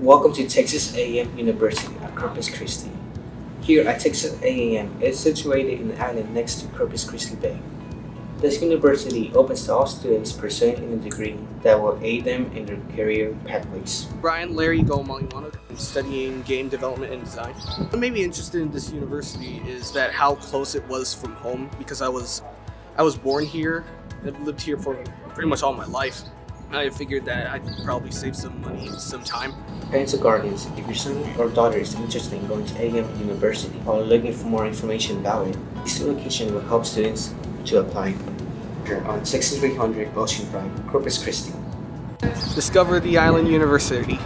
Welcome to Texas A&M University at Corpus Christi. Here at Texas A&M is situated in the island next to Corpus Christi Bay. This university opens to all students pursuing a degree that will aid them in their career pathways. Brian Larry Gomaliwano. I'm studying game development and design. What made me interested in this university is that how close it was from home because I was I was born here. I've lived here for pretty much all my life. I figured that I'd probably save some money and some time. Parents or guardians, if your son or daughter is interested in going to A&M University or looking for more information about it, this location will help students to apply. Here on 6300 Ocean Drive, Corpus Christi. Discover the Island University.